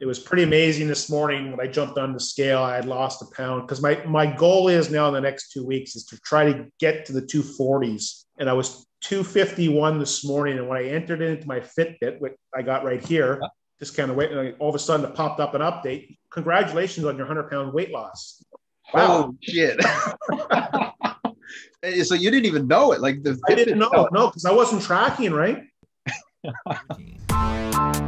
it was pretty amazing this morning when I jumped on the scale. I had lost a pound because my my goal is now in the next two weeks is to try to get to the 240s. And I was 251 this morning. And when I entered into my Fitbit, which I got right here, just kind of waiting, all of a sudden it popped up an update. Congratulations on your 100 pound weight loss. Wow, oh, shit. so you didn't even know it, like the I didn't know, no, because I wasn't tracking, right?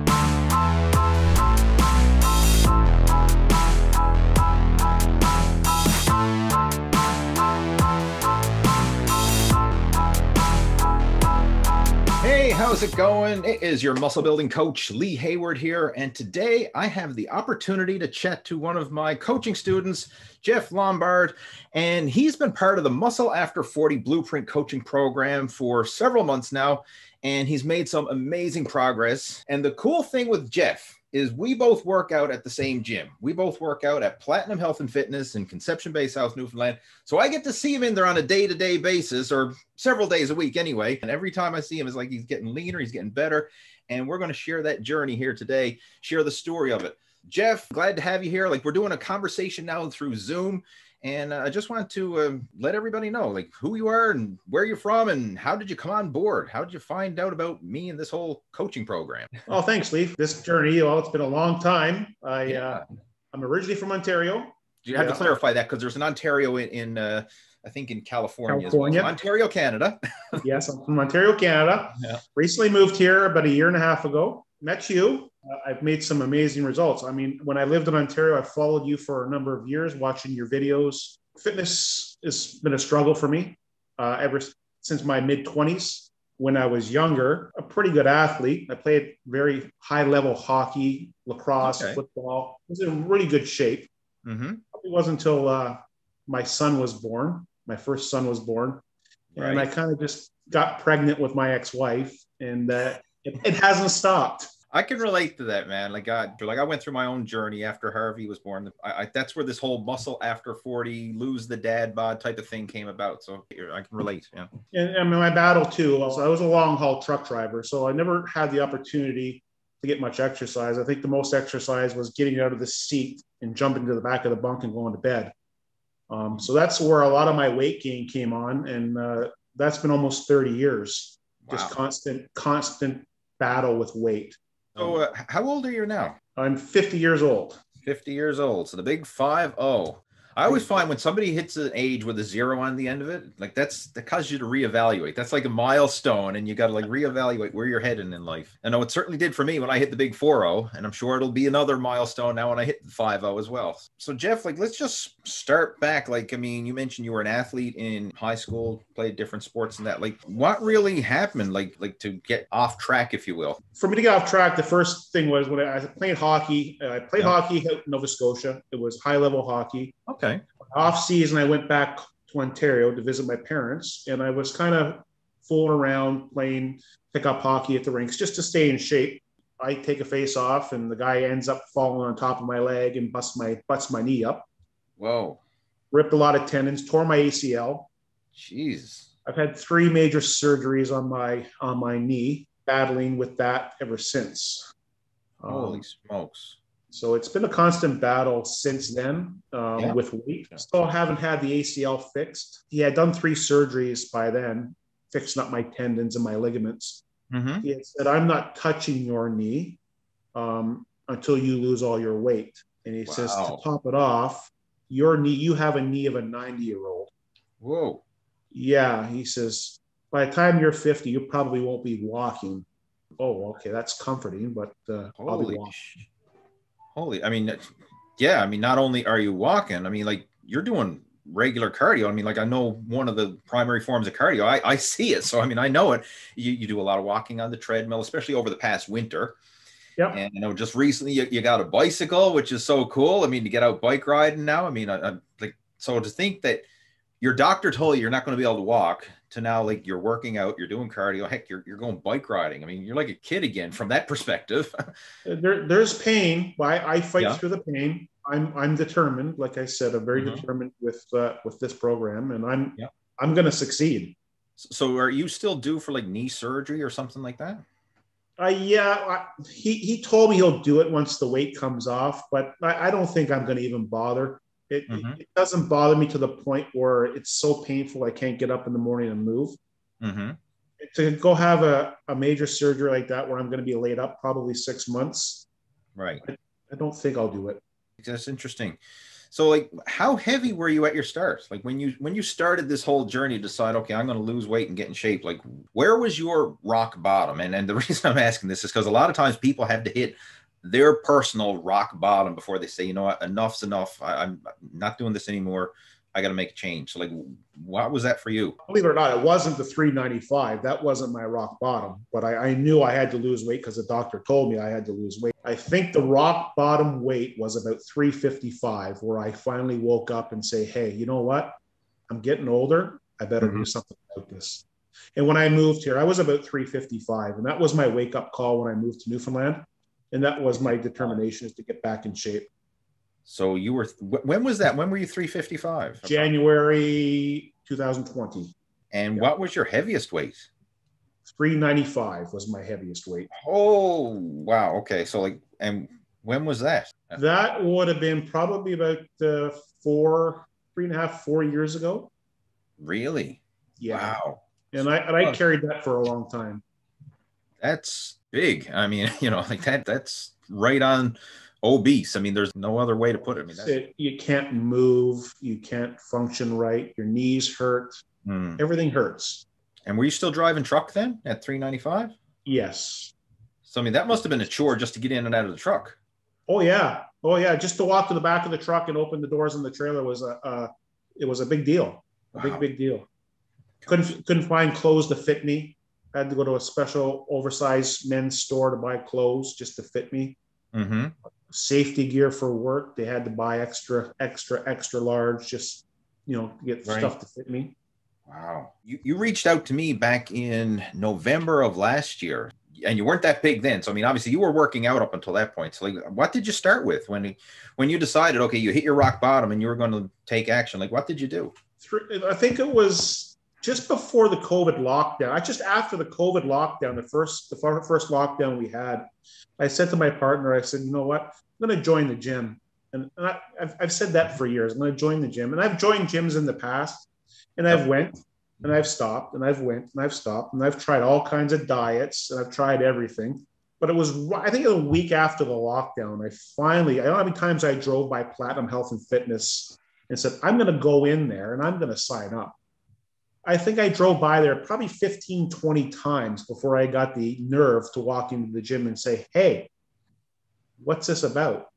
how's it going? It is your muscle building coach, Lee Hayward here. And today I have the opportunity to chat to one of my coaching students, Jeff Lombard. And he's been part of the Muscle After 40 Blueprint coaching program for several months now. And he's made some amazing progress. And the cool thing with Jeff is we both work out at the same gym. We both work out at Platinum Health and Fitness in Conception Bay, South Newfoundland. So I get to see him in there on a day to day basis or several days a week anyway. And every time I see him, it's like he's getting leaner, he's getting better. And we're going to share that journey here today, share the story of it. Jeff, glad to have you here. Like we're doing a conversation now through Zoom. And uh, I just want to uh, let everybody know, like who you are and where you're from, and how did you come on board? How did you find out about me and this whole coaching program? Oh, thanks, Lee. This journey, well, it's been a long time. I, yeah. uh, I'm originally from Ontario. You have yeah. to clarify that because there's an Ontario in, in uh, I think in California, California. Well. Ontario, Canada. yes, I'm from Ontario, Canada. Yeah. Recently moved here about a year and a half ago. Met you. Uh, I've made some amazing results. I mean, when I lived in Ontario, I followed you for a number of years, watching your videos. Fitness has been a struggle for me uh, ever since my mid 20s. When I was younger, a pretty good athlete. I played very high level hockey, lacrosse, okay. football. I was in really good shape. Mm-hmm. It wasn't until uh, my son was born. My first son was born, right. and I kind of just got pregnant with my ex-wife, and uh, it, it hasn't stopped. I can relate to that, man. Like, I like I went through my own journey after Harvey was born. I, I, that's where this whole muscle after forty, lose the dad bod type of thing came about. So I can relate. Yeah. And, and my battle too. Also, I was a long haul truck driver, so I never had the opportunity to get much exercise. I think the most exercise was getting out of the seat and jumping to the back of the bunk and going to bed. Um, so that's where a lot of my weight gain came on, and uh, that's been almost thirty years. Wow. Just constant, constant battle with weight. So, uh, how old are you now? I'm 50 years old. 50 years old. So the big five oh. I always find when somebody hits an age with a zero on the end of it, like that's that causes you to reevaluate. That's like a milestone, and you got to like reevaluate where you're heading in life. I know it certainly did for me when I hit the big 4-0, and I'm sure it'll be another milestone now when I hit the 5-0 as well. So Jeff, like let's just start back. Like, I mean, you mentioned you were an athlete in high school, played different sports and that. Like, what really happened, like like to get off track, if you will? For me to get off track, the first thing was when I played hockey. Uh, I played yeah. hockey at Nova Scotia. It was high level hockey. Okay. Off season, I went back to Ontario to visit my parents, and I was kind of fooling around playing pickup hockey at the rinks just to stay in shape. I take a face off, and the guy ends up falling on top of my leg and busts my butts my knee up. Whoa! Ripped a lot of tendons, tore my ACL. Jeez. I've had three major surgeries on my on my knee, battling with that ever since. Holy um, smokes! So it's been a constant battle since then um, yeah. with weight. Still haven't had the ACL fixed. He had done three surgeries by then, fixing up my tendons and my ligaments. Mm-hmm. He had said, I'm not touching your knee um, until you lose all your weight. And he wow. says, to top it off, your knee, you have a knee of a 90 year old. Whoa. Yeah. He says, by the time you're 50, you probably won't be walking. Oh, okay. That's comforting, but uh, Holy Holy, I mean, yeah, I mean, not only are you walking, I mean, like you're doing regular cardio. I mean, like I know one of the primary forms of cardio. I, I see it. So I mean, I know it. You, you do a lot of walking on the treadmill, especially over the past winter. Yeah. And you know, just recently you, you got a bicycle, which is so cool. I mean, to get out bike riding now. I mean, I, I like so to think that your doctor told you you're not going to be able to walk to now like you're working out, you're doing cardio, heck, you're, you're going bike riding. I mean, you're like a kid again from that perspective. there, there's pain. I, I fight yeah. through the pain. I'm, I'm determined. Like I said, I'm very mm-hmm. determined with, uh, with this program and I'm, yeah. I'm going to succeed. So are you still due for like knee surgery or something like that? Uh, yeah, I, he he told me he'll do it once the weight comes off, but I, I don't think I'm going to even bother. It, mm-hmm. it, doesn't bother me to the point where it's so painful I can't get up in the morning and move. Mm-hmm. To go have a, a major surgery like that where I'm going to be laid up probably six months. Right. I, I don't think I'll do it. That's interesting. So like how heavy were you at your start? Like when you when you started this whole journey to decide, okay, I'm going to lose weight and get in shape, like where was your rock bottom? And and the reason I'm asking this is because a lot of times people have to hit their personal rock bottom before they say, you know what, enough's enough. I, I'm not doing this anymore. I got to make a change. So, like, what was that for you? Believe it or not, it wasn't the 395. That wasn't my rock bottom, but I, I knew I had to lose weight because the doctor told me I had to lose weight. I think the rock bottom weight was about 355, where I finally woke up and say, hey, you know what? I'm getting older. I better mm-hmm. do something about this. And when I moved here, I was about 355, and that was my wake up call when I moved to Newfoundland. And that was my determination is to get back in shape. So you were when was that? When were you 355? January 2020. And yeah. what was your heaviest weight? 395 was my heaviest weight. Oh wow. Okay. So like and when was that? That would have been probably about uh, four, three and a half, four years ago. Really? Yeah. Wow. And I and I carried that for a long time. That's big. I mean, you know, like that that's right on obese. I mean, there's no other way to put it. I mean, it, you can't move, you can't function right, your knees hurt, hmm. everything hurts. And were you still driving truck then at 395? Yes. So I mean, that must have been a chore just to get in and out of the truck. Oh yeah, oh yeah. Just to walk to the back of the truck and open the doors in the trailer was a, uh, it was a big deal, a wow. big big deal. Couldn't couldn't find clothes to fit me. I had to go to a special oversized men's store to buy clothes just to fit me. Mm-hmm safety gear for work. They had to buy extra, extra, extra large, just you know, get right. stuff to fit me. Wow. You, you reached out to me back in November of last year, and you weren't that big then. So I mean, obviously, you were working out up until that point. So like, what did you start with when when you decided, okay, you hit your rock bottom and you were going to take action? Like, what did you do? I think it was just before the COVID lockdown. I just after the COVID lockdown, the first the first lockdown we had, I said to my partner, I said, you know what? I'm going to join the gym. And, I, have I've said that for years. I'm going to join the gym. And I've joined gyms in the past and I've went and I've stopped and I've went and I've stopped and I've tried all kinds of diets and I've tried everything. But it was, I think, a week after the lockdown, I finally, I don't know how many times I drove by Platinum Health and Fitness and said, I'm going to go in there and I'm going to sign up. I think I drove by there probably 15, 20 times before I got the nerve to walk into the gym and say, Hey, what's this about?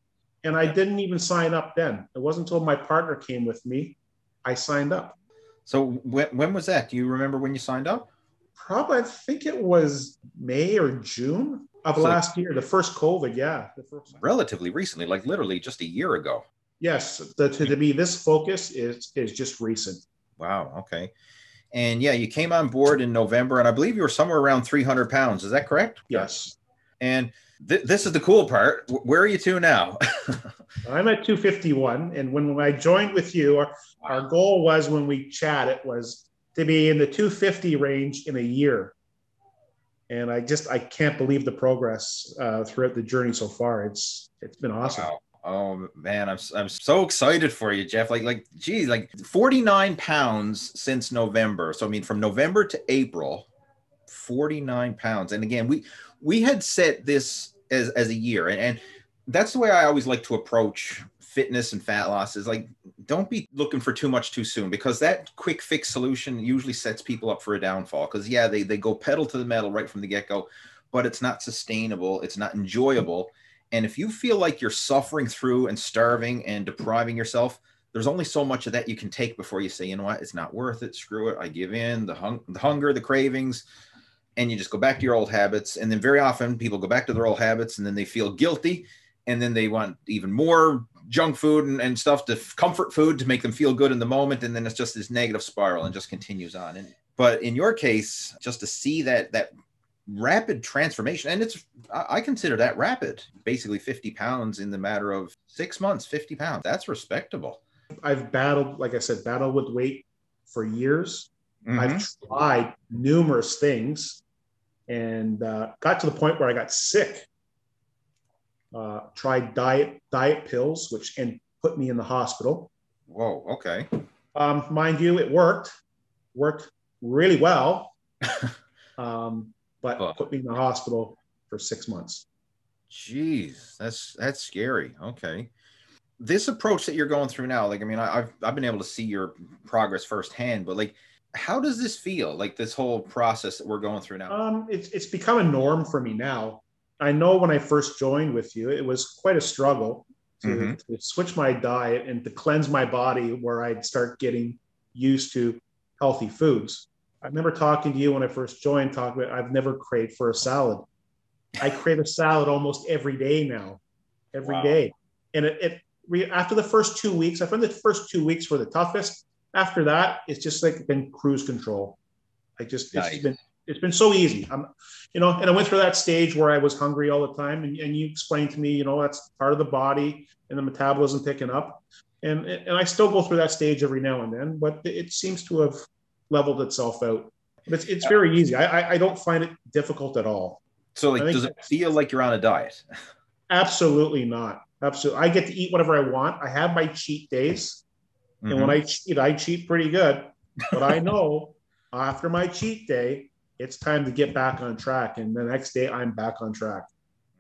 And I didn't even sign up then. It wasn't until my partner came with me, I signed up. So when, when was that? Do you remember when you signed up? Probably, I think it was May or June of so last year, the first COVID. Yeah. The first relatively recently, like literally just a year ago. Yes. The, to, to be this focus is, is just recent. Wow. Okay. And yeah, you came on board in November, and I believe you were somewhere around 300 pounds. Is that correct? Yes. And th- this is the cool part. Where are you to now? I'm at 251. And when, when I joined with you, our, our goal was when we chatted it was to be in the 250 range in a year. And I just I can't believe the progress uh, throughout the journey so far. It's it's been awesome. Wow. Oh man, I'm I'm so excited for you, Jeff. Like like geez, like 49 pounds since November. So I mean, from November to April, 49 pounds. And again, we we had set this as, as a year and, and that's the way i always like to approach fitness and fat loss is like don't be looking for too much too soon because that quick fix solution usually sets people up for a downfall because yeah they, they go pedal to the metal right from the get-go but it's not sustainable it's not enjoyable and if you feel like you're suffering through and starving and depriving yourself there's only so much of that you can take before you say you know what it's not worth it screw it i give in the, hung- the hunger the cravings and you just go back to your old habits. And then very often people go back to their old habits and then they feel guilty and then they want even more junk food and, and stuff to comfort food to make them feel good in the moment. And then it's just this negative spiral and just continues on. And but in your case, just to see that that rapid transformation, and it's I consider that rapid, basically 50 pounds in the matter of six months, 50 pounds. That's respectable. I've battled, like I said, battled with weight for years. Mm-hmm. I've tried numerous things and uh, got to the point where I got sick. Uh, tried diet diet pills, which and put me in the hospital. Whoa. Okay. Um, mind you, it worked. Worked really well, um, but oh. put me in the hospital for six months. Jeez, that's that's scary. Okay this approach that you're going through now, like I mean, I, have I've been able to see your progress firsthand, but like, how does this feel? Like this whole process that we're going through now? Um, it's it's become a norm for me now. I know when I first joined with you, it was quite a struggle to, mm-hmm. to switch my diet and to cleanse my body, where I'd start getting used to healthy foods. I remember talking to you when I first joined, talking about I've never craved for a salad. I crave a salad almost every day now, every wow. day, and it, it after the first two weeks, I found the first two weeks were the toughest. After that, it's just like been cruise control. I just it's nice. been it's been so easy. I'm, you know, and I went through that stage where I was hungry all the time, and, and you explained to me, you know, that's part of the body and the metabolism picking up, and and I still go through that stage every now and then, but it seems to have leveled itself out. But it's it's very easy. I I, don't find it difficult at all. So, like, does it feel like you're on a diet? Absolutely not. Absolutely. I get to eat whatever I want. I have my cheat days. Mm-hmm. And when I cheat, I cheat pretty good. But I know after my cheat day, it's time to get back on track. And the next day, I'm back on track.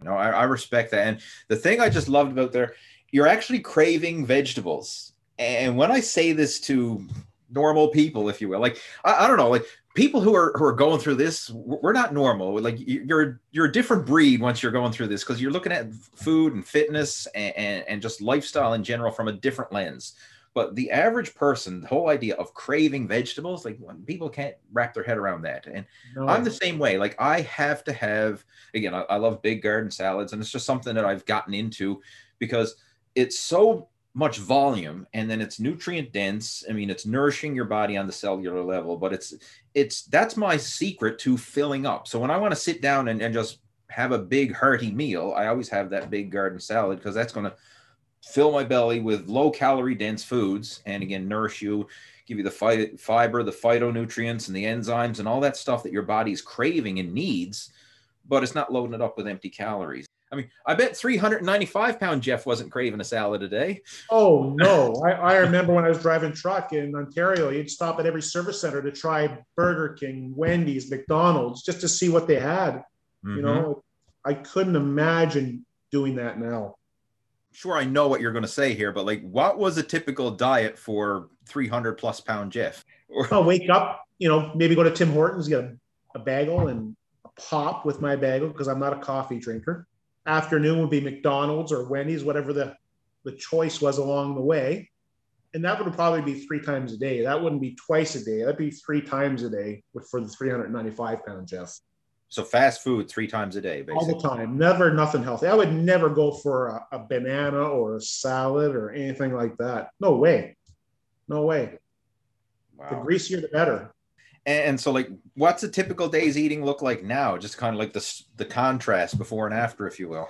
No, I, I respect that. And the thing I just loved about there, you're actually craving vegetables. And when I say this to normal people, if you will, like I, I don't know, like people who are who are going through this we're not normal. Like you're you're a different breed once you're going through this because you're looking at food and fitness and, and, and just lifestyle in general from a different lens. But the average person the whole idea of craving vegetables like people can't wrap their head around that. And no. i'm the same way. Like i have to have again I, I love big garden salads and it's just something that i've gotten into because it's so much volume and then it's nutrient dense. I mean it's nourishing your body on the cellular level but it's it's that's my secret to filling up. So when i want to sit down and, and just have a big hearty meal i always have that big garden salad because that's going to fill my belly with low calorie dense foods and again nourish you give you the fi- fiber the phytonutrients and the enzymes and all that stuff that your body's craving and needs but it's not loading it up with empty calories I mean, I bet 395 pound Jeff wasn't craving a salad a day. Oh, no. I, I remember when I was driving truck in Ontario, you'd stop at every service center to try Burger King, Wendy's, McDonald's, just to see what they had. Mm-hmm. You know, I couldn't imagine doing that now. Sure, I know what you're going to say here, but like, what was a typical diet for 300 plus pound Jeff? Or- I'll wake up, you know, maybe go to Tim Hortons, get a, a bagel and a pop with my bagel because I'm not a coffee drinker afternoon would be McDonald's or Wendy's, whatever the, the choice was along the way. And that would probably be three times a day. That wouldn't be twice a day. That'd be three times a day for the 395 pound Jeff. So fast food three times a day, basically. All the time. Never nothing healthy. I would never go for a, a banana or a salad or anything like that. No way. No way. Wow. The greasier, the better. And so, like, what's a typical day's eating look like now? Just kind of like the the contrast before and after, if you will.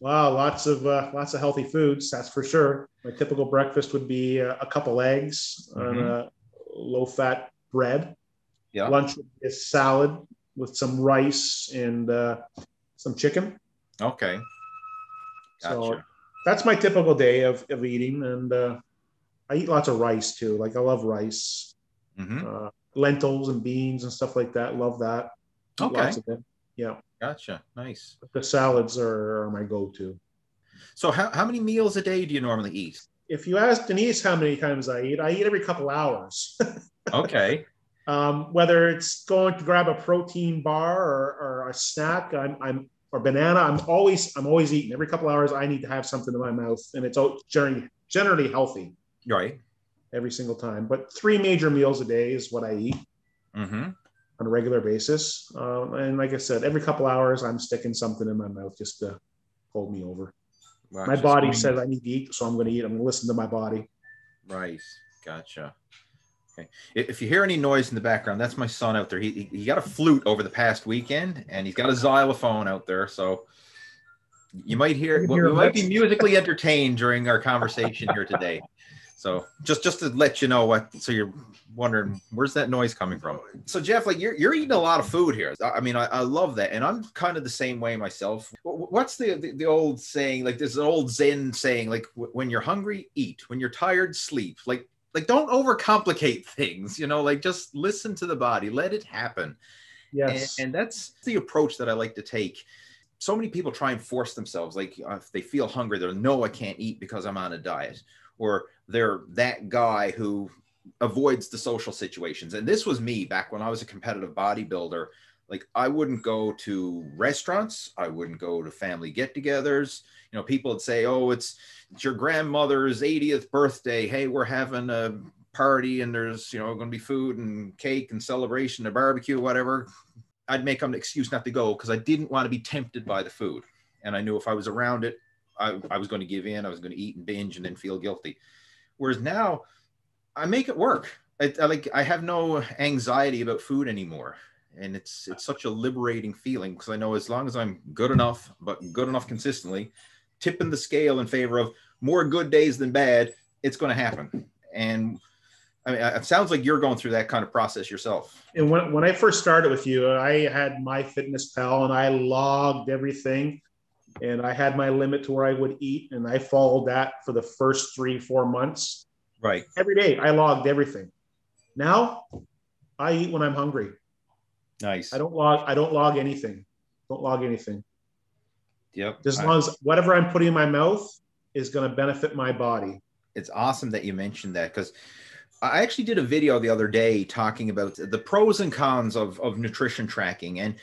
Wow, lots of uh, lots of healthy foods. That's for sure. My typical breakfast would be uh, a couple eggs mm-hmm. on a low fat bread. Yeah. Lunch would be a salad with some rice and uh, some chicken. Okay. Gotcha. So that's my typical day of, of eating, and uh, I eat lots of rice too. Like I love rice. Mm-hmm. Lentils and beans and stuff like that. Love that. Okay. Yeah. Gotcha. Nice. The salads are, are my go-to. So how, how many meals a day do you normally eat? If you ask Denise how many times I eat, I eat every couple hours. okay. Um, whether it's going to grab a protein bar or, or a snack, I'm, I'm or banana, I'm always I'm always eating. Every couple hours, I need to have something in my mouth, and it's generally generally healthy. Right every single time. But three major meals a day is what I eat mm-hmm. on a regular basis. Um, and like I said, every couple hours, I'm sticking something in my mouth just to hold me over. Wow, my body says I need to eat, so I'm going to eat. I'm going to listen to my body. Right. Gotcha. Okay. If you hear any noise in the background, that's my son out there. He, he got a flute over the past weekend, and he's got a xylophone out there. So you might hear, we might be musically entertained during our conversation here today. So just just to let you know what, so you're wondering where's that noise coming from. So Jeff, like you're you're eating a lot of food here. I mean, I, I love that, and I'm kind of the same way myself. What's the, the, the old saying? Like there's an old Zen saying, like when you're hungry, eat. When you're tired, sleep. Like like don't overcomplicate things. You know, like just listen to the body, let it happen. Yes, and, and that's the approach that I like to take so many people try and force themselves like uh, if they feel hungry they're no i can't eat because i'm on a diet or they're that guy who avoids the social situations. And this was me back when i was a competitive bodybuilder. Like i wouldn't go to restaurants. I wouldn't go to family get-togethers. You know people would say oh it's it's your grandmother's 80th birthday. Hey we're having a party and there's you know going to be food and cake and celebration a barbecue whatever. I'd make an excuse not to go because I didn't want to be tempted by the food. And I knew if I was around it, I, I was going to give in. I was going to eat and binge and then feel guilty. Whereas now, I make it work. I, I like I have no anxiety about food anymore, and it's it's such a liberating feeling because I know as long as I'm good enough, but good enough consistently, tipping the scale in favor of more good days than bad, it's going to happen. And I mean, it sounds like you're going through that kind of process yourself. And when, when I first started with you, I had MyFitnessPal and I logged everything and I had my limit to where I would eat. And I followed that for the first three, four months. Right. Every day I logged everything. Now I eat when I'm hungry. Nice. I don't log, I don't log anything. Don't log anything. Yep. As long as whatever I'm putting in my mouth is going to benefit my body. It's awesome that you mentioned that because I actually did a video the other day talking about the pros and cons of, of nutrition tracking. And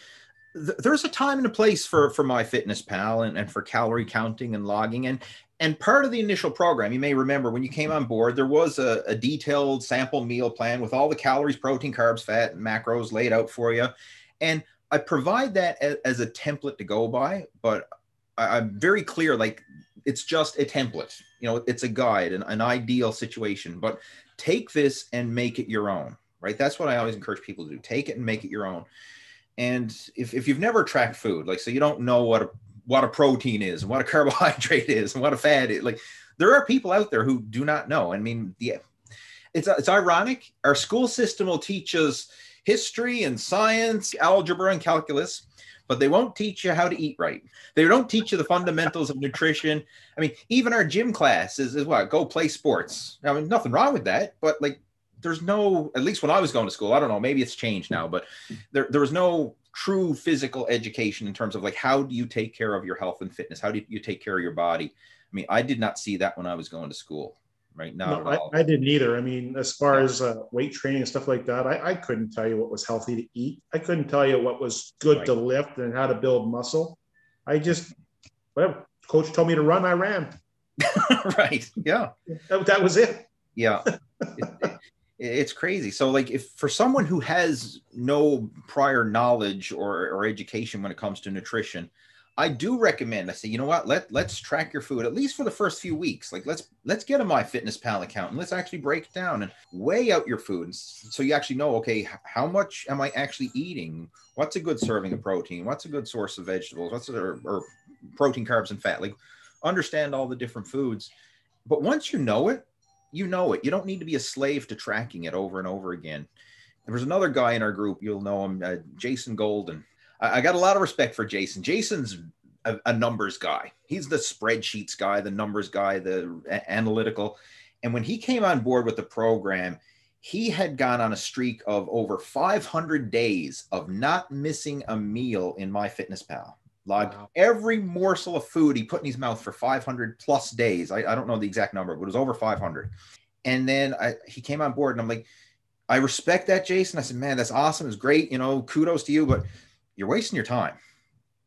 th- there's a time and a place for, for MyFitnessPal and, and for calorie counting and logging. And, and part of the initial program, you may remember when you came on board, there was a, a detailed sample meal plan with all the calories, protein, carbs, fat, and macros laid out for you. And I provide that as, as a template to go by, but I, I'm very clear like it's just a template you know it's a guide an, an ideal situation but take this and make it your own, right? That's what I always encourage people to do. Take it and make it your own. And if, if you've never tracked food, like, so you don't know what a, what a protein is and what a carbohydrate is and what a fat is, like, there are people out there who do not know. I mean, yeah, it's, it's ironic. Our school system will teach us history and science, algebra and calculus, but they won't teach you how to eat right. They don't teach you the fundamentals of nutrition. I mean, even our gym class is, is what go play sports. I mean, nothing wrong with that, but like there's no, at least when I was going to school, I don't know, maybe it's changed now, but there, there was no true physical education in terms of like how do you take care of your health and fitness? How do you take care of your body? I mean, I did not see that when I was going to school right? Not no, I, I, didn't either. I mean, as far as uh, weight training and stuff like that, I, I, couldn't tell you what was healthy to eat. I couldn't tell you what was good right. to lift and how to build muscle. I just, well, coach told me to run, I ran. right. Yeah. That, that was it. Yeah. it, it, it's crazy. So, like, if for someone who has no prior knowledge or, or education when it comes to nutrition, I do recommend. I say, you know what? Let let's track your food at least for the first few weeks. Like let's let's get a MyFitnessPal account and let's actually break it down and weigh out your food so you actually know. Okay, how much am I actually eating? What's a good serving of protein? What's a good source of vegetables? What's a, or, or protein, carbs, and fat? Like understand all the different foods. But once you know it, you know it. You don't need to be a slave to tracking it over and over again. There was another guy in our group. You'll know him, uh, Jason Golden I, got a lot of respect for Jason. Jason's a, a, numbers guy. He's the spreadsheets guy, the numbers guy, the a- analytical. And when he came on board with the program, he had gone on a streak of over 500 days of not missing a meal in MyFitnessPal. Like wow. every morsel of food he put in his mouth for 500 plus days. I, I don't know the exact number, but it was over 500. And then I, he came on board and I'm like, I respect that, Jason. I said, man, that's awesome. It's great. You know, kudos to you. But you're wasting your time.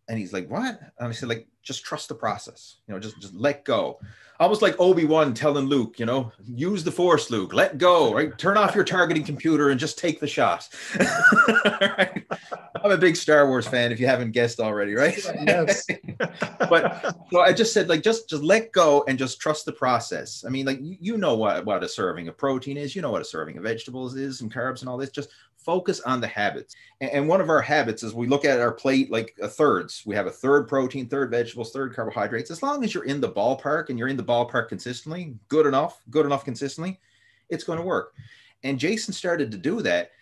And he's like, what? And I said, like, just trust the process. You know, just just let go. Almost like Obi Wan telling Luke, you know, use the Force, Luke. Let go. Right? Turn off your targeting computer and just take the shot. right? I'm a big Star Wars fan. If you haven't guessed already, right? Yes. but so I just said, like, just just let go and just trust the process. I mean, like, you, you know what what a serving of protein is. You know what a serving of vegetables is and carbs and all this. Just focus on the habits. And, one of our habits is we look at our plate like a thirds. We have a third protein, third vegetables, third carbohydrates. As long as you're in the ballpark and you're in the ballpark consistently, good enough, good enough consistently, it's going to work. And Jason started to do that.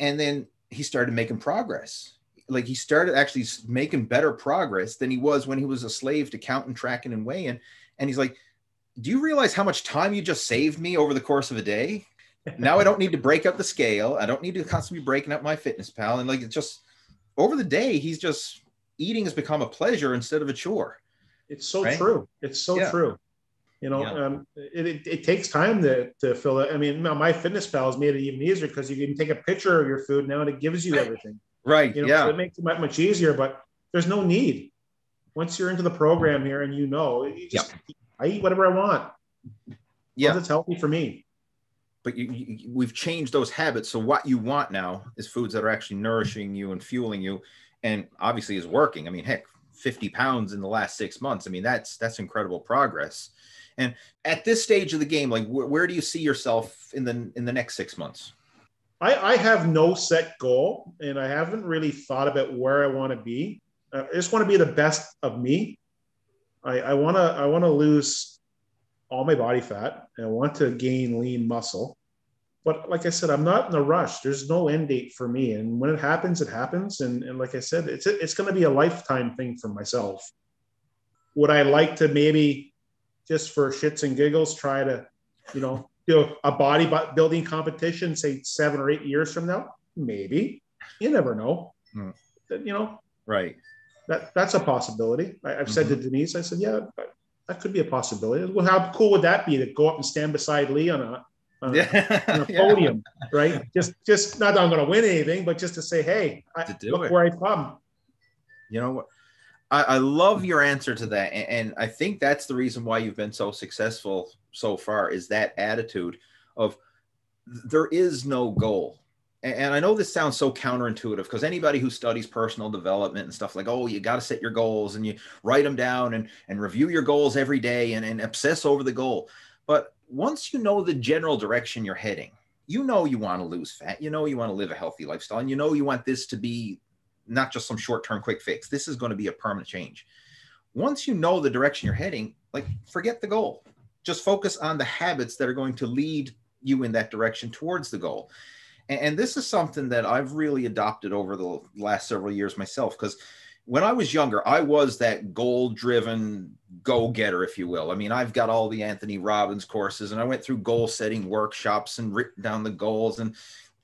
And then he started making progress. Like he started actually making better progress than he was when he was a slave to counting, tracking, and weighing. And he's like, Do you realize how much time you just saved me over the course of a day? Now I don't need to break up the scale. I don't need to constantly be breaking up MyFitnessPal. And like it's just over the day, he's just eating has become a pleasure instead of a chore. It's so right? true. It's so yeah. true. You know, yeah. um, it, it, it, takes time to, to fill it. I mean, MyFitnessPal has made it even easier because you can take a picture of your food now and it gives you everything. Right. You know, yeah. So it makes it much easier, but there's no need. Once you're into the program here and you know, you just, yep. I eat whatever I want. Yeah. It's healthy for me but you, you, we've changed those habits. So what you want now is foods that are actually nourishing you and fueling you, and obviously is working. I mean, heck, 50 pounds in the last six months. I mean, that's that's incredible progress. And at this stage of the game, like wh- where do you see yourself in the in the next six months? I, I have no set goal, and I haven't really thought about where I want to be. Uh, I just want to be the best of me. I I want to I want to lose all my body fat and I want to gain lean muscle. But like I said, I'm not in a rush. There's no end date for me. And when it happens, it happens. And, and like I said, it's, it's going to be a lifetime thing for myself. Would I like to maybe just for shits and giggles try to, you know, do a body building competition, say seven or eight years from now? Maybe. You never know. Hmm. You know, right. That that's a possibility. I, have mm-hmm. said to mm-hmm. Denise, I said, yeah, that could be a possibility. Well, how cool would that be to go up and stand beside Lee on a, on, yeah. on a podium, yeah. right? Just, just not that I'm going to win anything, but just to say, hey, I, look it. where I come. You know what? I, I, love your answer to that, and, and I think that's the reason why you've been so successful so far. Is that attitude of there is no goal and I know this sounds so counterintuitive because anybody who studies personal development and stuff like, oh, you got to set your goals and you write them down and, and review your goals every day and, and obsess over the goal. But once you know the general direction you're heading, you know you want to lose fat, you know you want to live a healthy lifestyle, and you know you want this to be not just some short term quick fix. This is going to be a permanent change. Once you know the direction you're heading, like forget the goal. Just focus on the habits that are going to lead you in that direction towards the goal and this is something that I've really adopted over the last several years myself because when I was younger, I was that goal driven go getter, if you will. I mean, I've got all the Anthony Robbins courses and I went through goal setting workshops and written down the goals. And,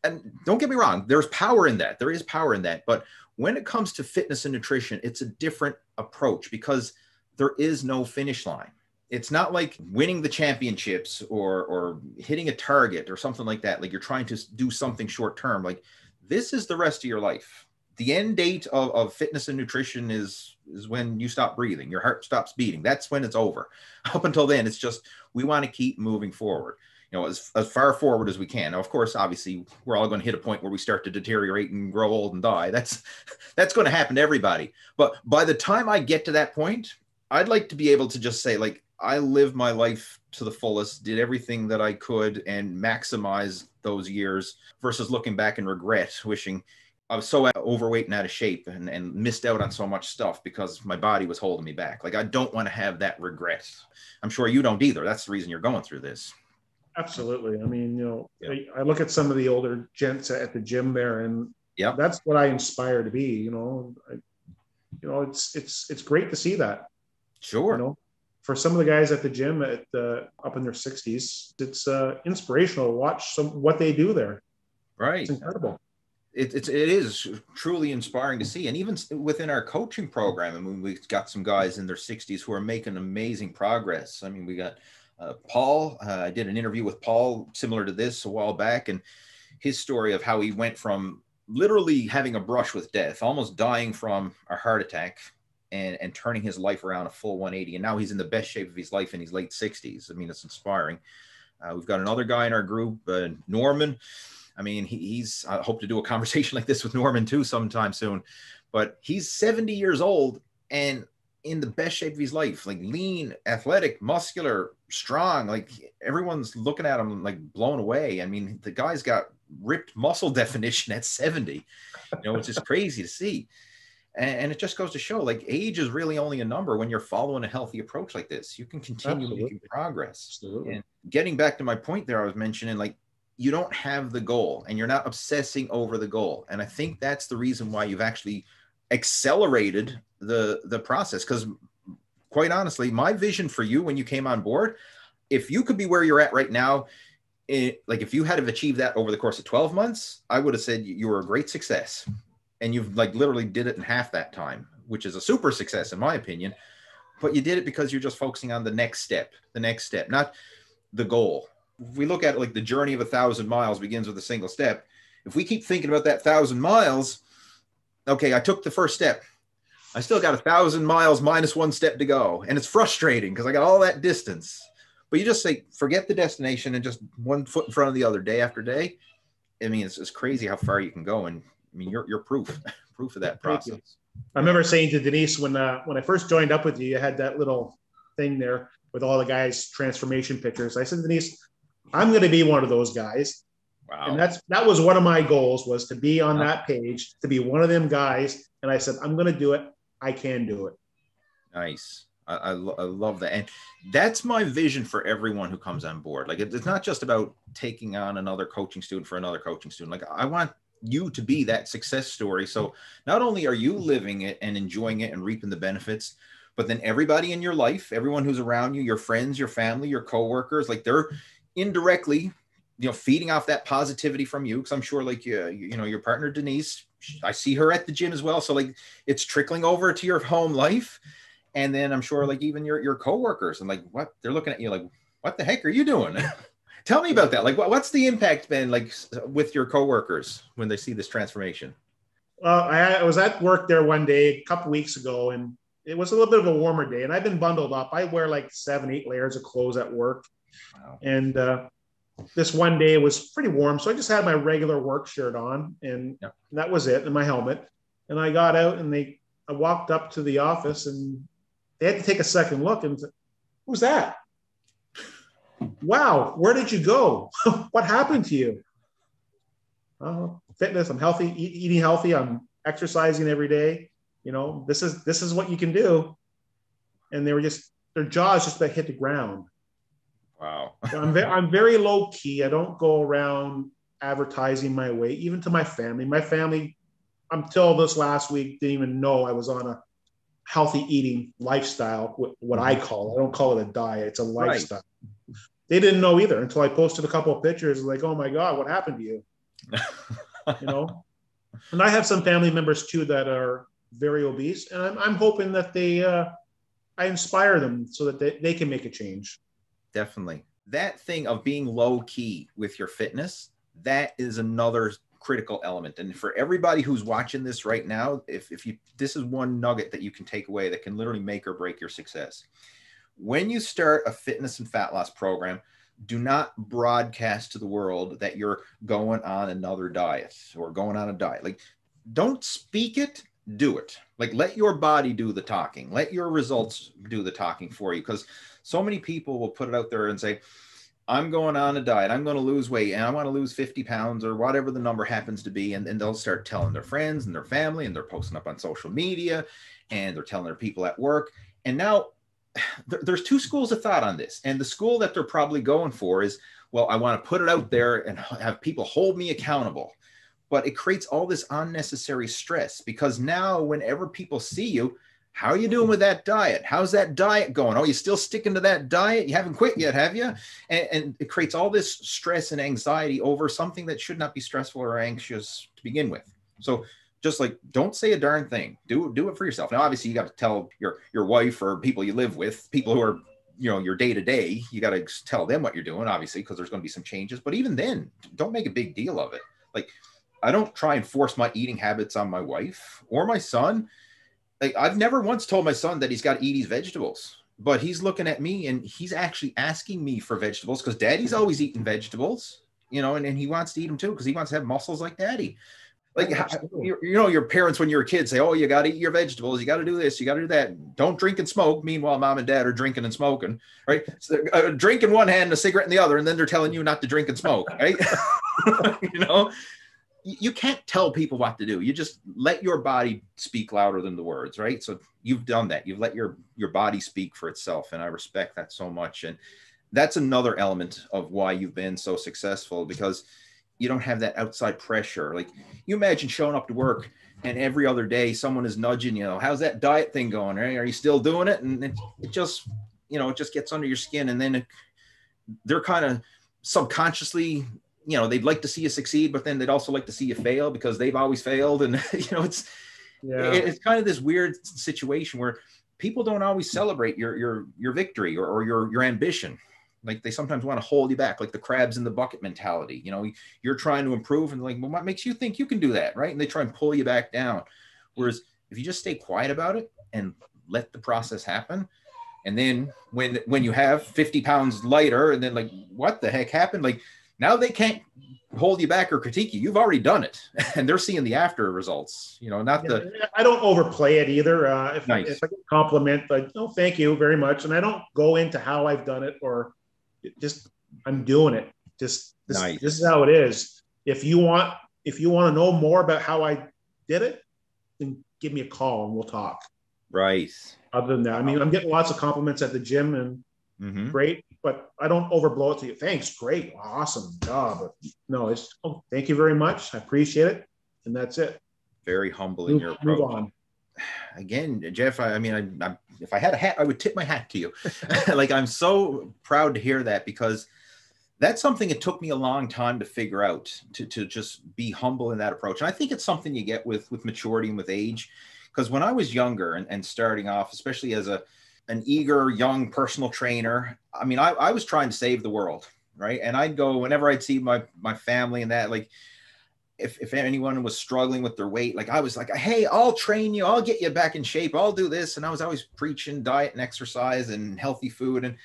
and don't get me wrong, there's power in that. There is power in that. But when it comes to fitness and nutrition, it's a different approach because there is no finish line it's not like winning the championships or or hitting a target or something like that. Like you're trying to do something short term. Like this is the rest of your life. The end date of, of fitness and nutrition is is when you stop breathing. Your heart stops beating. That's when it's over. Up until then it's just we want to keep moving forward you know as, as far forward as we can. Now of course obviously we're all going to hit a point where we start to deteriorate and grow old and die. That's that's going to happen to everybody. But by the time i get to that point i'd like to be able to just say like I lived my life to the fullest, did everything that I could, and maximize those years versus looking back and regret, wishing I was so overweight and out of shape and, and missed out on so much stuff because my body was holding me back. Like, I don't want to have that regret. I'm sure you don't either. That's the reason you're going through this. Absolutely. I mean, you know, yeah. I, I look at some of the older gents at the gym there, and yeah, that's what I inspire to be. You know, I, you know, it's it's it's great to see that. Sure. You know, for some of the guys at the gym at uh, up in their 60s, it's uh, inspirational to watch some what they do there. Right, it's incredible. It, it's it is truly inspiring to see, and even within our coaching program, I mean, we've got some guys in their 60s who are making amazing progress. I mean, we got uh, Paul. Uh, I did an interview with Paul similar to this a while back, and his story of how he went from literally having a brush with death, almost dying from a heart attack, and and turning his life around a full 180 and now he's in the best shape of his life in his late 60s i mean it's inspiring. Uh, we've got another guy in our group uh, norman. I mean he, he's i hope to do a conversation like this with norman too sometime soon. But he's 70 years old and in the best shape of his life like lean athletic muscular strong like everyone's looking at him like blown away. I mean the guy's got ripped muscle definition at 70 you know it's just crazy to see and, and, it just goes to show like age is really only a number when you're following a healthy approach like this. You can continue Absolutely. making progress. Absolutely. and getting back to my point there i was mentioning like you don't have the goal and you're not obsessing over the goal. And i think that's the reason why you've actually accelerated the the process. Because quite honestly my vision for you when you came on board if you could be where you're at right now it, like if you had have achieved that over the course of 12 months i would have said you were a great success and you've like literally did it in half that time which is a super success in my opinion but you did it because you're just focusing on the next step the next step not the goal. If we look at it like the journey of a thousand miles begins with a single step. If we keep thinking about that thousand miles okay i took the first step. I still got a thousand miles minus one step to go and it's frustrating because i got all that distance. But you just say forget the destination and just one foot in front of the other day after day. I mean it's, it's crazy how far you can go and i mean you're, you're proof proof of that process i remember saying to denise when uh, when i first joined up with you you had that little thing there with all the guys transformation pictures i said denise I'm going to be one of those guys. Wow. And that's that was one of my goals was to be on that page, to be one of them guys. And I said, I'm going to do it. I can do it. Nice. I, I, lo- I, love that. And that's my vision for everyone who comes on board. Like, it's not just about taking on another coaching student for another coaching student. Like, I want you to be that success story. So, not only are you living it and enjoying it and reaping the benefits, but then everybody in your life, everyone who's around you, your friends, your family, your coworkers, like they're indirectly you know feeding off that positivity from you. Because i'm sure like you you know your partner denise i see her at the gym as well. So like it's trickling over to your home life. And then i'm sure like even your your coworkers and like what they're looking at you like what the heck are you doing tell me about that like what's the impact been like with your coworkers when they see this transformation well I, was at work there one day a couple weeks ago and it was a little bit of a warmer day and i've been bundled up i wear like seven eight layers of clothes at work Wow. And uh, this one day it was pretty warm, so I just had my regular work shirt on, and yep. that was it, and my helmet. And I got out, and they, I walked up to the office, and they had to take a second look, and "Who's that?" Wow, where did you go? what happened to you? Uh, fitness. I'm healthy, eat, eating healthy. I'm exercising every day. You know, this is this is what you can do. And they were just their jaws just hit the ground. Wow. I'm, very, I'm very low key. I don't go around advertising my weight, even to my family. My family, until this last week, didn't even know I was on a healthy eating lifestyle, what I call it. I don't call it a diet, it's a lifestyle. Right. They didn't know either until I posted a couple of pictures like, oh my God, what happened to you? you know? And I have some family members too that are very obese, and I'm, I'm hoping that they, uh, I inspire them so that they, they can make a change definitely. That thing of being low key with your fitness, that is another critical element. And for everybody who's watching this right now, if, if you this is one nugget that you can take away that can literally make or break your success. When you start a fitness and fat loss program, do not broadcast to the world that you're going on another diet or going on a diet. Like, don't speak it, do it. Like, let your body do the talking, let your results do the talking for you. Because so many people will put it out there and say, I'm going on a diet. I'm going to lose weight and I want to lose 50 pounds or whatever the number happens to be. And then they'll start telling their friends and their family and they're posting up on social media and they're telling their people at work. And now there's two schools of thought on this. And the school that they're probably going for is, well, I want to put it out there and have people hold me accountable. But it creates all this unnecessary stress because now, whenever people see you, how are you doing with that diet? How's that diet going? Oh, you still sticking to that diet? You haven't quit yet, have you? And, and, it creates all this stress and anxiety over something that should not be stressful or anxious to begin with. So just like don't say a darn thing. Do do it for yourself. Now, obviously, you got to tell your your wife or people you live with, people who are you know your day to day. You got to tell them what you're doing, obviously, because there's going to be some changes. But even then, don't make a big deal of it. Like I don't try and force my eating habits on my wife or my son like I've never once told my son that he's got to eat his vegetables, but he's looking at me and he's actually asking me for vegetables because daddy's mm-hmm. always eating vegetables, you know, and, and he wants to eat them too because he wants to have muscles like daddy. Like you, you know your parents when you're a kid say oh you got to eat your vegetables you got to do this you got to do that. Don't drink and smoke. Meanwhile mom and dad are drinking and smoking right? So uh, drink in one hand and a cigarette in the other and then they're telling you not to drink and smoke right? You know? You can't tell people what to do. You just let your body speak louder than the words right? So you've done that. You've let your your body speak for itself and i respect that so much and that's another element of why you've been so successful because you don't have that outside pressure. Like you imagine showing up to work and every other day someone is nudging you know, how's that diet thing going? Right? Are you still doing it? And it, it just, you know, it just gets under your skin. And then it, they're kind of subconsciously, you know, they'd like to see you succeed, but then they'd also like to see you fail because they've always failed. And, you know, it's, yeah. it, it's kind of this weird situation where people don't always celebrate your, your, your victory or, or your, your ambition like they sometimes want to hold you back, like the crabs in the bucket mentality. You know, you're trying to improve, and like, well, what makes you think you can do that, right? And they try and pull you back down. Whereas if you just stay quiet about it and let the process happen, and then when when you have 50 pounds lighter, and then like, what the heck happened? Like now they can't hold you back or critique you. You've already done it, and they're seeing the after results. You know, not yeah, the. I don't overplay it either. Uh, if, nice. I, if I compliment, like, oh, thank you very much, and I don't go into how I've done it or just I'm doing it. Just this, nice. this is how it is. If you want, if you want to know more about how I did it, then give me a call and we'll talk. Right. Other than that, I mean, I'm getting lots of compliments at the gym and mm-hmm. great, but I don't overblow it to you. Thanks, great, awesome job. No, it's oh, thank you very much. I appreciate it, and that's it. Very humble in your approach again, Jeff, I, I mean, I, I, if I had a hat, I would tip my hat to you. like, I'm so proud to hear that because that's something it took me a long time to figure out to, to just be humble in that approach. And I think it's something you get with, with maturity and with age. Because when I was younger and, and starting off, especially as a, an eager young personal trainer, I mean, I, I was trying to save the world. Right. And I'd go whenever I'd see my, my family and that, like, if, if anyone was struggling with their weight, like I was like, hey, I'll train you, I'll get you back in shape, I'll do this. And I was always preaching diet and exercise and healthy food. And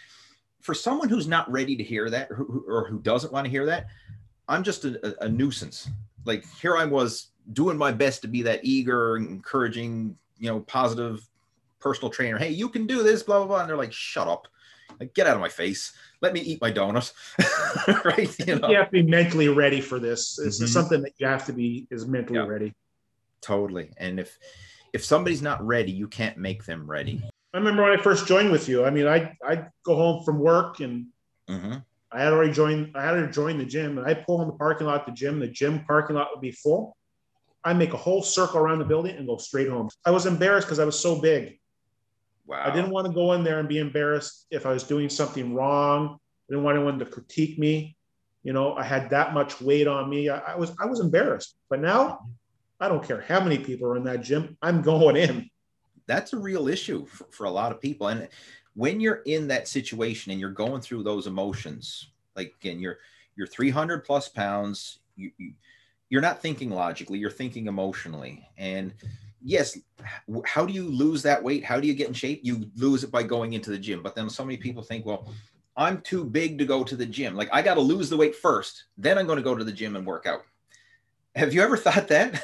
for someone who's not ready to hear that or who, or who doesn't want to hear that, I'm just a, a, nuisance. Like here I was doing my best to be that eager, encouraging, you know, positive personal trainer. Hey, you can do this, blah, blah, blah. And they're like, shut up. Like, get out of my face let me eat my donut. right. You, know? you, have to be mentally ready for this. It's mm-hmm. something that you have to be is mentally yeah. ready. Totally. And if if somebody's not ready, you can't make them ready. I remember when I first joined with you. I mean, I I'd go home from work and mm-hmm. I had already joined. I had to join the gym, and I pull in the parking lot. The gym, the gym parking lot would be full. I make a whole circle around the building and go straight home. I was embarrassed because I was so big. Wow. I didn't want to go in there and be embarrassed if I was doing something wrong. I didn't want anyone to critique me. You know, I had that much weight on me. I, I was I was embarrassed. But now I don't care how many people are in that gym. I'm going in. That's a real issue for, for a lot of people. And when you're in that situation and you're going through those emotions, like again, you're you're 300 plus pounds. You, you you're not thinking logically. You're thinking emotionally. And yes, how do you lose that weight? How do you get in shape? You lose it by going into the gym. But then so many people think, well, I'm too big to go to the gym. Like I got to lose the weight first, then I'm going to go to the gym and work out. Have you ever thought that?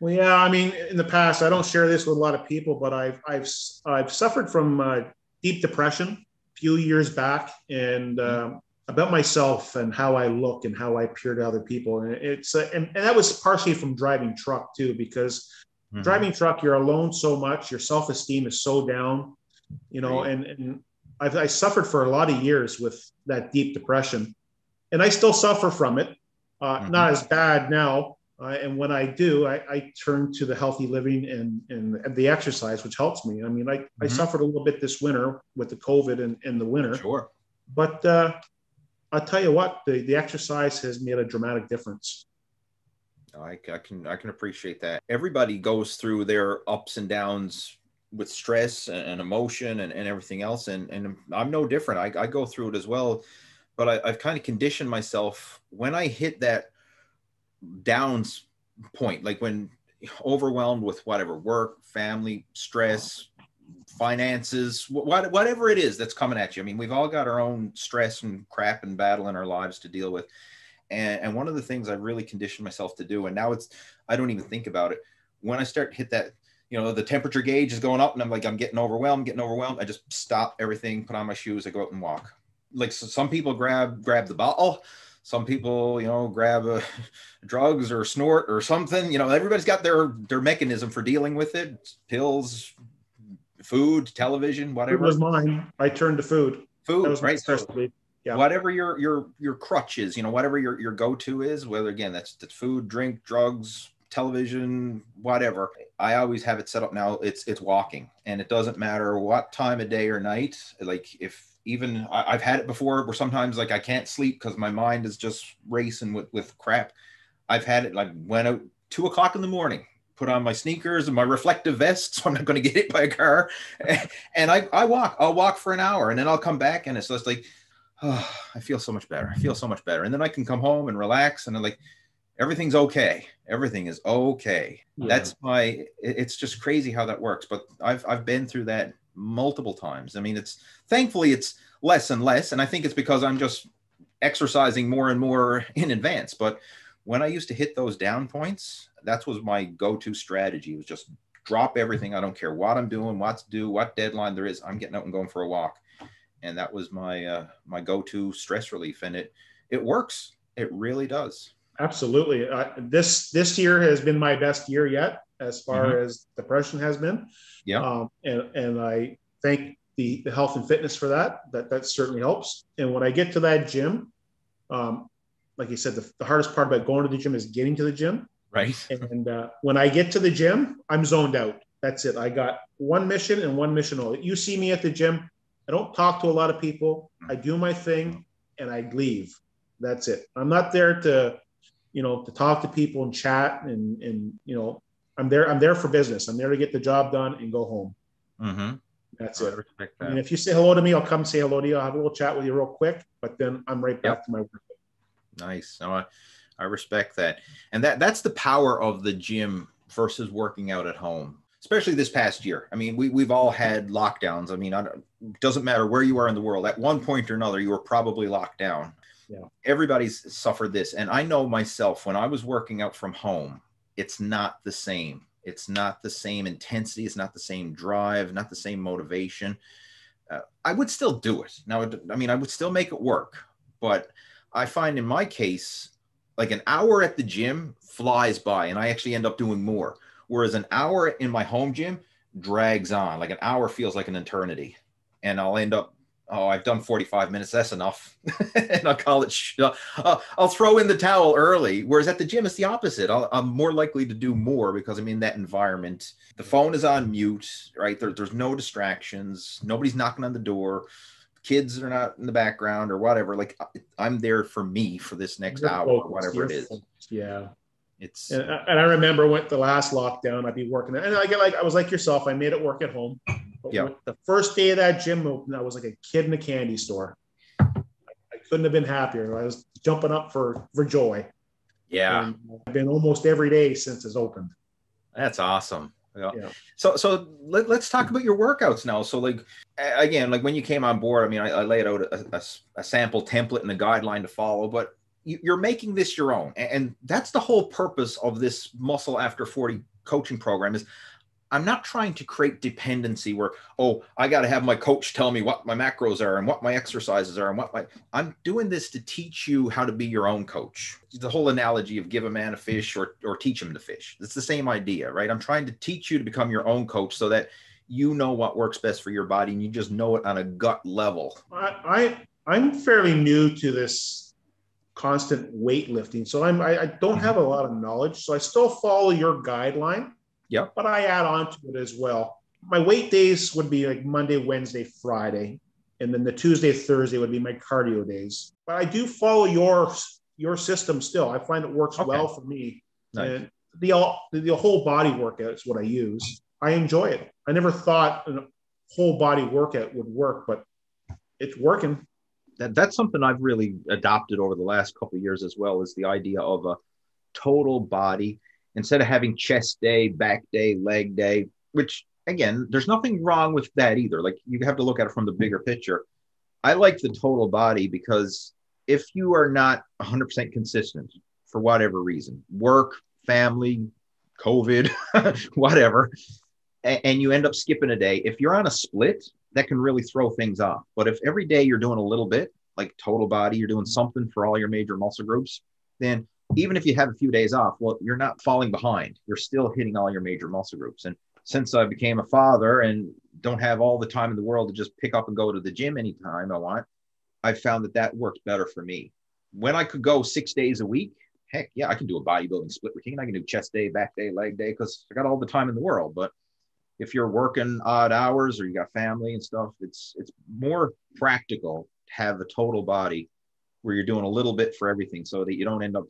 well, yeah. I mean, in the past, I don't share this with a lot of people, but I've I've I've suffered from uh, deep depression a few years back, and mm-hmm. um, about myself and how I look and how I appear to other people. And it's uh, and, and that was partially from driving truck too, because Mm-hmm. Driving truck, you're alone so much. Your self esteem is so down, you know. Right. And, and I've, I suffered for a lot of years with that deep depression, and I still suffer from it. Uh, mm-hmm. Not as bad now. Uh, and when I do, I, I, turn to the healthy living and, and, the exercise, which helps me. I mean, I, mm-hmm. I suffered a little bit this winter with the COVID and, and the winter. Sure. But uh, I'll tell you what, the, the exercise has made a dramatic difference. I, I can I can appreciate that. Everybody goes through their ups and downs with stress and, emotion and, and everything else, and and I'm no different. I, I go through it as well, but I, I've kind of conditioned myself when I hit that downs point, like when overwhelmed with whatever work, family, stress, finances, what, whatever it is that's coming at you. I mean, we've all got our own stress and crap and battle in our lives to deal with And, and one of the things I really conditioned myself to do, and now it's, I don't even think about it. When I start to hit that, you know, the temperature gauge is going up and I'm like, I'm getting overwhelmed, getting overwhelmed. I just stop everything, put on my shoes, I go out and walk. Like so some people grab, grab the bottle. Some people, you know, grab a, drugs or snort or something. You know, everybody's got their their mechanism for dealing with it. Pills, food, television, whatever. It was mine. I turned to food. Food, was right? So, yeah. whatever your your your crutch is, you know, whatever your your go to is, whether again that's that's food, drink, drugs, television, whatever. I always have it set up now. It's it's walking, and it doesn't matter what time of day or night. Like if even I, have had it before, where sometimes like I can't sleep because my mind is just racing with with crap. I've had it like went out two o'clock in the morning, put on my sneakers and my reflective vest so I'm not going to get hit by a car. And I, I walk, I'll walk for an hour and then I'll come back and it's just like, oh, I feel so much better. I feel so much better. And then I can come home and relax and I'm like, everything's okay. Everything is okay. Yeah. That's my, it's just crazy how that works. But I've, I've been through that multiple times. I mean, it's thankfully it's less and less. And I think it's because I'm just exercising more and more in advance. But when I used to hit those down points, that was my go-to strategy. Was just drop everything. I don't care what I'm doing, what's due, what deadline there is. I'm getting out and going for a walk, and that was my uh, my go-to stress relief, and it it works. It really does. Absolutely. Uh, this this year has been my best year yet, as far mm-hmm. as depression has been. Yeah. Um, and and I thank the the health and fitness for that. That that certainly helps. And when I get to that gym, um, like you said, the, the hardest part about going to the gym is getting to the gym. Right. And uh, when I get to the gym, I'm zoned out. That's it. I got one mission and one mission only. You see me at the gym. I don't talk to a lot of people. I do my thing and I leave. That's it. I'm not there to, you know, to talk to people and chat and and you know, I'm there. I'm there for business. I'm there to get the job done and go home. Mm-hmm. That's it. That. I mean, if you say hello to me, I'll come say hello to you. I'll have a little chat with you real quick, but then I'm right back yep. to my work. Nice. No, I, I respect that. And that that's the power of the gym versus working out at home, especially this past year. I mean, we, we've all had lockdowns. I mean, it doesn't matter where you are in the world. At one point or another, you were probably locked down. Yeah. Everybody's suffered this. And I know myself, when I was working out from home, it's not the same. It's not the same intensity. It's not the same drive, not the same motivation. Uh, I would still do it. Now, I mean, I would still make it work, but I find in my case, like an hour at the gym flies by and I actually end up doing more. Whereas an hour in my home gym drags on. Like an hour feels like an eternity. And I'll end up, oh, I've done 45 minutes. That's enough. and I'll call it, sh- uh, I'll throw in the towel early. Whereas at the gym, it's the opposite. i am more likely to do more because I'm in that environment. The phone is on mute, right? There, there's no distractions. Nobody's knocking on the door kids are not in the background or whatever like i'm there for me for this next You're hour focused. whatever You're it is focused. yeah it's and, and, i remember when the last lockdown i'd be working and i get like i was like yourself i made it work at home. But yeah. the first day of that gym opened i was like a kid in a candy store. I, I couldn't have been happier. I was jumping up for for joy. Yeah. And i've been almost every day since it's opened. That's awesome. Yeah. yeah. So so let, us talk about your workouts now. So like again, like when you came on board, I mean, I, I laid out a, a, a, sample template and a guideline to follow, but you're making this your own, and that's the whole purpose of this muscle after 40 coaching program is I'm not trying to create dependency where, oh, I got to have my coach tell me what my macros are and what my exercises are and what my. I'm doing this to teach you how to be your own coach. The whole analogy of give a man a fish or, or teach him to fish. It's the same idea, right? I'm trying to teach you to become your own coach so that you know what works best for your body and you just know it on a gut level. I, I I'm fairly new to this constant weightlifting, so I'm I, I don't mm-hmm. have a lot of knowledge. So I still follow your guideline yeah. But I add on to it as well. My weight days would be like Monday, Wednesday, Friday. And then the Tuesday, Thursday would be my cardio days. But I do follow your your system still. I find it works okay. well for me. Nice. And the, all the whole body workout is what I use. I enjoy it. I never thought a whole body workout would work, but it's working. That, that's something I've really adopted over the last couple years as well is the idea of a total body instead of having chest day, back day, leg day, which again, there's nothing wrong with that either. Like you have to look at it from the bigger picture. I like the total body because if you are not 100% consistent for whatever reason, work, family, COVID, whatever, and you end up skipping a day, if you're on a split, that can really throw things off. But if every day you're doing a little bit, like total body, you're doing something for all your major muscle groups, then even if you have a few days off, well, you're not falling behind. You're still hitting all your major muscle groups. And since I became a father and don't have all the time in the world to just pick up and go to the gym anytime I want, I've found that that works better for me. When I could go six days a week, heck yeah, I can do a bodybuilding split routine. I can do chest day, back day, leg day because I got all the time in the world. But if you're working odd hours or you got family and stuff, it's it's more practical to have a total body where you're doing a little bit for everything so that you don't end up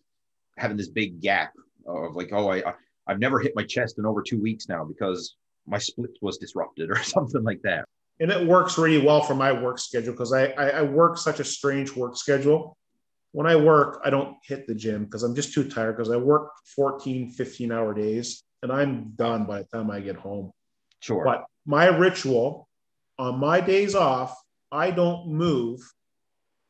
having this big gap of like, oh, I I've never hit my chest in over two weeks now because my split was disrupted or something like that. And it works really well for my work schedule because I, I, I work such a strange work schedule. When I work, I don't hit the gym because I'm just too tired because I work 14, 15 hour days and I'm done by the time I get home. Sure. But my ritual on my days off, I don't move.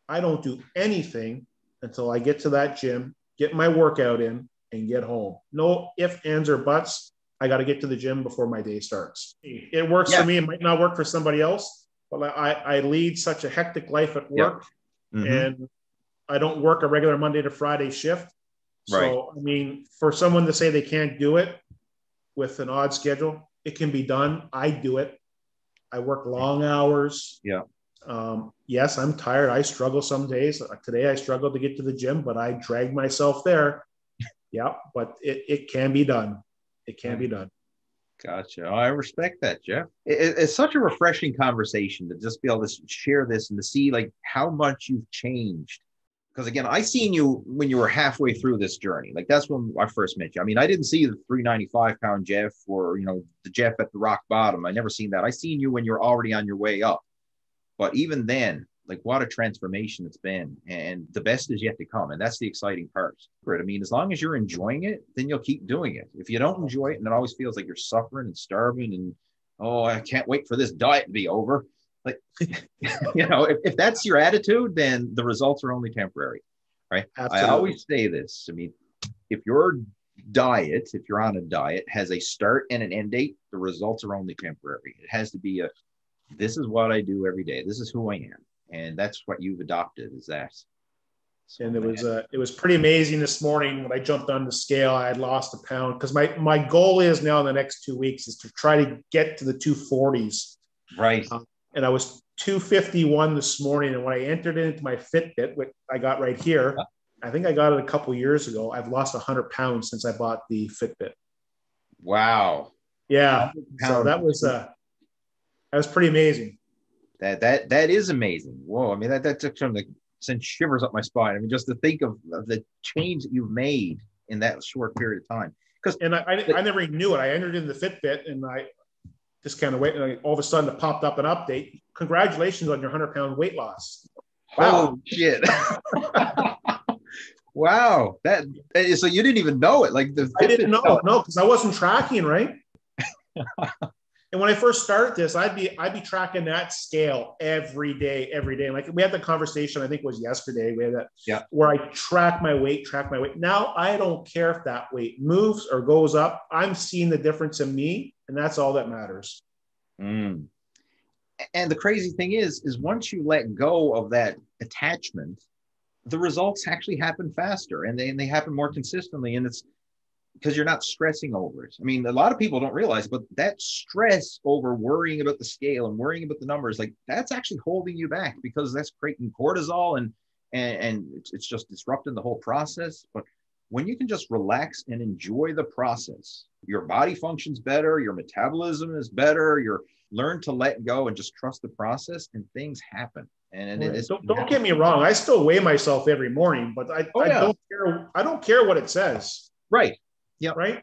I don't do anything until I get to that gym, get my workout in, and get home. No ifs, ands, or buts. I got to get to the gym before my day starts. It works yeah. for me. It might not work for somebody else, but I, I lead such a hectic life at work yeah. mm-hmm. and I don't work a regular Monday to Friday shift. So, right. I mean, for someone to say they can't do it with an odd schedule, it can be done. I do it. I work long hours. Yeah. Um, yes, I'm tired. I struggle some days. Today I struggled to get to the gym, but I drag myself there. yeah, but it, it can be done. It can be done. Gotcha. I respect that, Jeff. It, it's such a refreshing conversation to just be able to share this and to see like how much you've changed because again, I seen you when you were halfway through this journey. Like that's when I first met you. I mean, I didn't see the 395 pound Jeff or you know the Jeff at the rock bottom. I never seen that. I seen you when you're already on your way up. But even then, like what a transformation it's been, and the best is yet to come, and that's the exciting part. I mean, as long as you're enjoying it, then you'll keep doing it. If you don't enjoy it, and it always feels like you're suffering and starving, and oh, I can't wait for this diet to be over like, you know, if, if that's your attitude, then the results are only temporary, right? Absolutely. I always say this. I mean, if your diet, if you're on a diet, has a start and an end date, the results are only temporary. It has to be a, this is what I do every day. This is who I am. And that's what you've adopted is that. So and it was uh, it was pretty amazing this morning when I jumped on the scale. I had lost a pound because my my goal is now in the next two weeks is to try to get to the two forties. Right. Um, and I was 251 this morning. And when I entered it into my Fitbit, which I got right here, I think I got it a couple years ago. I've lost 100 pounds since I bought the Fitbit. Wow. Yeah. So that was uh, that was pretty amazing. That that that is amazing. Whoa. I mean that that took like sent shivers up my spine. I mean, just to think of, of the change that you've made in that short period of time. Because and I, I, I, never knew it. I entered in the Fitbit and I just kind of wait. Like all of a sudden, it popped up an update. Congratulations on your hundred pound weight loss. Wow, oh, shit! wow, that so you didn't even know it. Like the I didn't know no because I wasn't tracking right. and when I first started this, I'd be I'd be tracking that scale every day, every day. Like we had the conversation, I think it was yesterday. We had that yeah. where I track my weight, track my weight. Now I don't care if that weight moves or goes up. I'm seeing the difference in me and that's all that matters. Mm. And the crazy thing is, is once you let go of that attachment, the results actually happen faster and they, and they happen more consistently. And it's because you're not stressing over it. I mean, a lot of people don't realize, but that stress over worrying about the scale and worrying about the numbers, like that's actually holding you back because that's creating cortisol and and, and it's, it's just disrupting the whole process. But when you can just relax and enjoy the process, your body functions better, your metabolism is better, you're learn to let go and just trust the process and things happen. And, and don't, don't get me wrong, I still weigh myself every morning, but I, oh, I yeah. don't care. I don't care what it says. Right. Yeah. Right.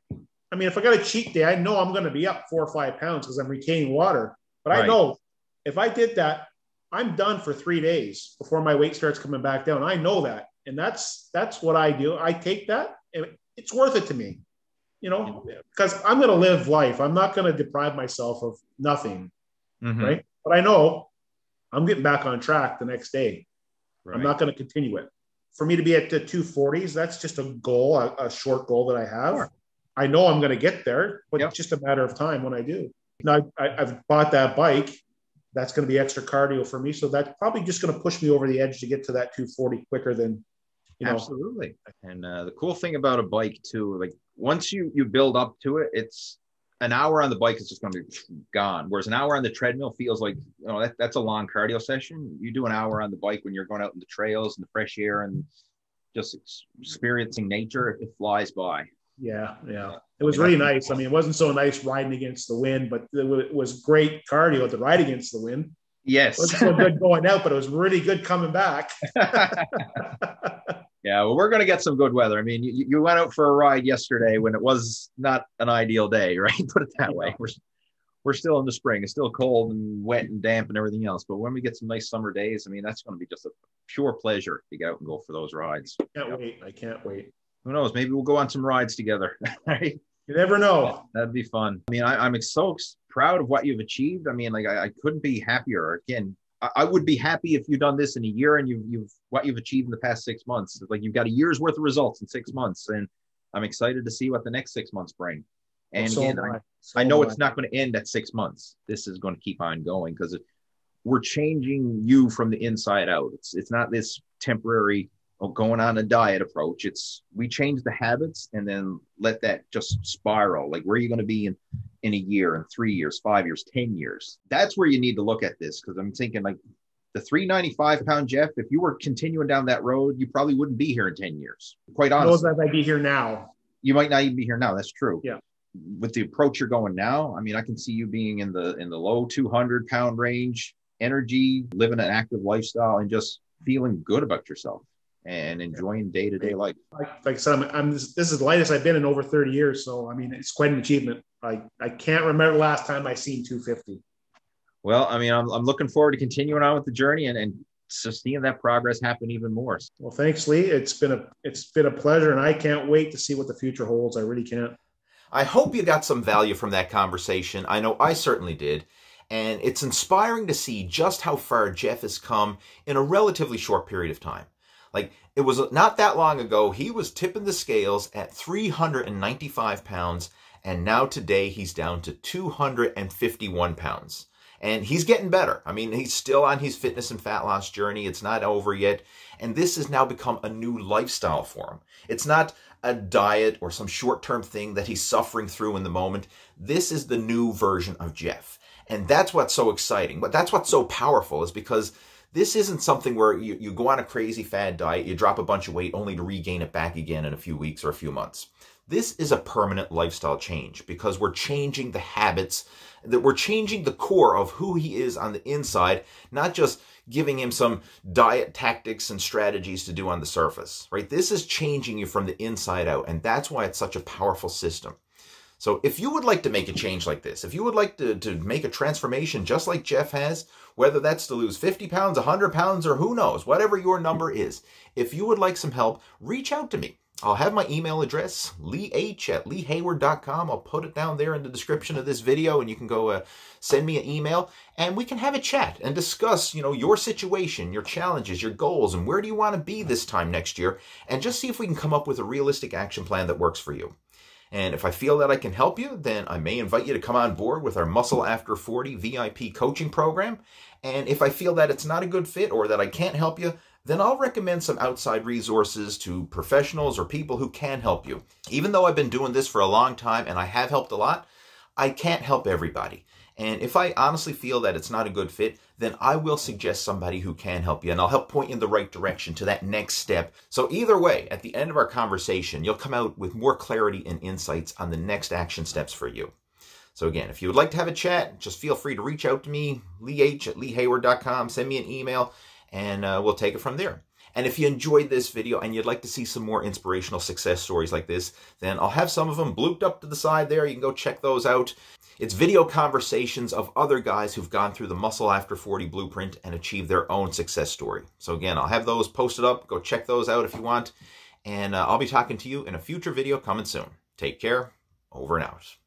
I mean, if I got a cheat day, I know I'm going to be up four or five pounds because I'm retaining water. But right. I know if I did that, I'm done for three days before my weight starts coming back down. I know that and that's that's what I do. I take that, and it's worth it to me, you know, because I'm going to live life. I'm not going to deprive myself of nothing, mm-hmm. right? But I know I'm getting back on track the next day. Right. I'm not going to continue it. for me to be at the 240s, that's just a goal, a, a short goal that I have. Sure. I know I'm going to get there, but yep. it's just a matter of time when I do. Now I, have bought that bike. That's going to be extra cardio for me. So that's probably just going to push me over the edge to get to that 240 quicker than, you know. Absolutely. And uh, the cool thing about a bike too, like once you you build up to it, it's an hour on the bike is just going to be gone. Whereas an hour on the treadmill feels like you know that, that's a long cardio session. You do an hour on the bike when you're going out in the trails and the fresh air and just experiencing nature. It flies by. Yeah, yeah. It was really nice. I mean, it wasn't so nice riding against the wind, but it was great cardio to ride against the wind. Yes. It wasn't so good going out, but it was really good coming back. yeah, well, we're going to get some good weather. I mean, you, you went out for a ride yesterday when it was not an ideal day, right? Put it that way. We're, we're still in the spring. It's still cold and wet and damp and everything else. But when we get some nice summer days, I mean, that's going to be just a pure pleasure to get out and go for those rides. I Can't yep. wait. I can't wait who knows? Maybe we'll go on some rides together. right? You never know. That'd be fun. I mean, I, am so proud of what you've achieved. I mean, like I, I couldn't be happier. Again, I, would be happy if you've done this in a year and you've you've what you've achieved in the past six months. Like you've got a year's worth of results in six months, and I'm excited to see what the next six months bring. And so again, I, so I, know it's not going to end at six months. This is going to keep on going because we're changing you from the inside out. It's it's not this temporary oh, going on a diet approach. It's we change the habits and then let that just spiral. Like where are you going to be in in a year, in three years, five years, ten years? That's where you need to look at this because I'm thinking like the 395 pound Jeff. If you were continuing down that road, you probably wouldn't be here in ten years. Quite honestly, I might be here now. You might not even be here now. That's true. Yeah. With the approach you're going now, I mean, I can see you being in the in the low 200 pound range, energy, living an active lifestyle, and just feeling good about yourself and enjoying day to day life. Like, like, I said, I'm, I'm this, this, is the lightest I've been in over 30 years. So, I mean, it's quite an achievement. I, I can't remember last time I seen 250. Well, I mean, I'm, I'm looking forward to continuing on with the journey and, and seeing that progress happen even more. Well, thanks, Lee. It's been a it's been a pleasure, and I can't wait to see what the future holds. I really can't. I hope you got some value from that conversation. I know I certainly did. And it's inspiring to see just how far Jeff has come in a relatively short period of time. Like it was not that long ago, he was tipping the scales at 395 pounds, and now today he's down to 251 pounds. And he's getting better. I mean, he's still on his fitness and fat loss journey. It's not over yet. And this has now become a new lifestyle for him. It's not a diet or some short term thing that he's suffering through in the moment. This is the new version of Jeff. And that's what's so exciting. But that's what's so powerful is because this isn't something where you, you go on a crazy fad diet, you drop a bunch of weight only to regain it back again in a few weeks or a few months. This is a permanent lifestyle change because we're changing the habits, that we're changing the core of who he is on the inside, not just giving him some diet tactics and strategies to do on the surface, right? This is changing you from the inside out, and that's why it's such a powerful system. So if you would like to make a change like this, if you would like to, to make a transformation just like Jeff has, whether that's to lose 50 pounds, 100 pounds, or who knows, whatever your number is, if you would like some help, reach out to me. I'll have my email address, leeh at leehayward.com. I'll put it down there in the description of this video and you can go uh, send me an email and we can have a chat and discuss, you know, your situation, your challenges, your goals, and where do you want to be this time next year and just see if we can come up with a realistic action plan that works for you. And if I feel that I can help you, then I may invite you to come on board with our Muscle After 40 VIP coaching program. And if I feel that it's not a good fit or that I can't help you, then I'll recommend some outside resources to professionals or people who can help you. Even though I've been doing this for a long time and I have helped a lot, I can't help everybody. And if I honestly feel that it's not a good fit, then I will suggest somebody who can help you and I'll help point you in the right direction to that next step. So either way, at the end of our conversation, you'll come out with more clarity and insights on the next action steps for you. So again, if you would like to have a chat, just feel free to reach out to me, leeh at leehayward.com, send me an email, and uh, we'll take it from there. And if you enjoyed this video and you'd like to see some more inspirational success stories like this, then I'll have some of them blooped up to the side there. You can go check those out. It's video conversations of other guys who've gone through the Muscle After 40 blueprint and achieved their own success story. So again, I'll have those posted up. Go check those out if you want. And uh, I'll be talking to you in a future video coming soon. Take care. Over and out.